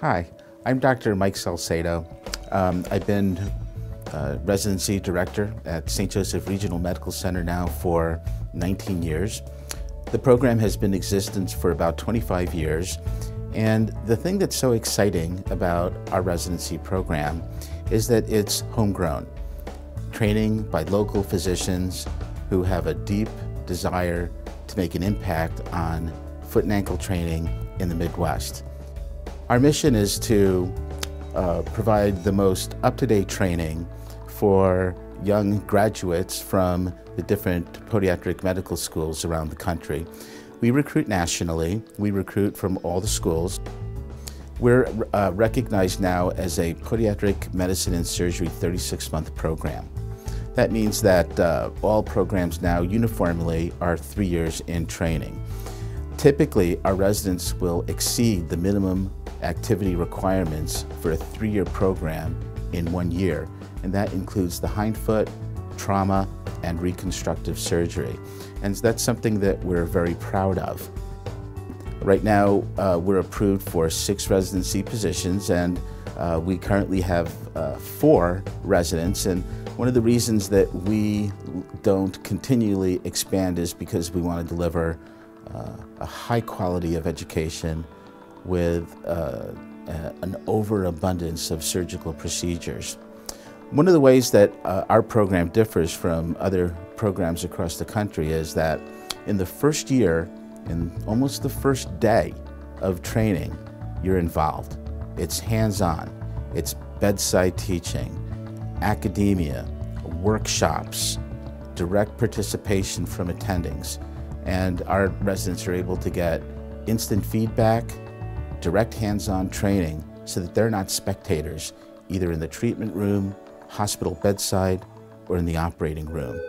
Hi, I'm Dr. Mike Salcedo. Um, I've been uh, residency director at St. Joseph Regional Medical Center now for 19 years. The program has been in existence for about 25 years, and the thing that's so exciting about our residency program is that it's homegrown, training by local physicians who have a deep desire to make an impact on foot and ankle training in the Midwest. Our mission is to uh, provide the most up-to-date training for young graduates from the different podiatric medical schools around the country. We recruit nationally, we recruit from all the schools. We're uh, recognized now as a podiatric medicine and surgery 36-month program. That means that uh, all programs now uniformly are three years in training. Typically, our residents will exceed the minimum activity requirements for a three-year program in one year, and that includes the hindfoot, trauma, and reconstructive surgery. And that's something that we're very proud of. Right now, uh, we're approved for six residency positions, and uh, we currently have uh, four residents. And one of the reasons that we don't continually expand is because we want to deliver uh, a high quality of education with uh, an overabundance of surgical procedures. One of the ways that uh, our program differs from other programs across the country is that in the first year, in almost the first day of training, you're involved. It's hands-on, it's bedside teaching, academia, workshops, direct participation from attendings, and our residents are able to get instant feedback, direct hands-on training so that they're not spectators, either in the treatment room, hospital bedside, or in the operating room.